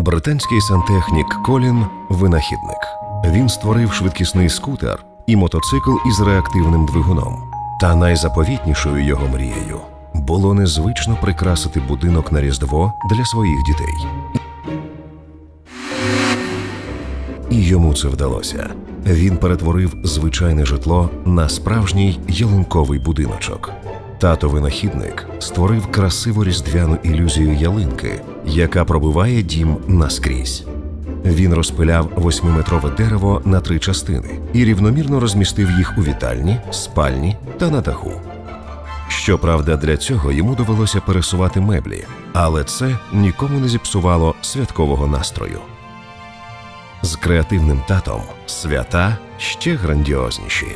Британський сантехнік Колін винахідник. Він створив швидкісний скутер і мотоцикл із реактивним двигуном. Та найзаповітнішою його мрією було незвично прикрасити будинок на Різдво для своїх дітей. І йому це вдалося. Він перетворив звичайне житло на справжній ялинковий будиночок. Тато винахідник створив красиву різдвяну ілюзію ялинки, яка пробиває дім наскрізь. Він розпиляв восьмиметрове дерево на три частини і рівномірно розмістив їх у вітальні, спальні та на даху. Щоправда, для цього йому довелося пересувати меблі, але це нікому не зіпсувало святкового настрою. З креативним татом свята ще грандіозніші.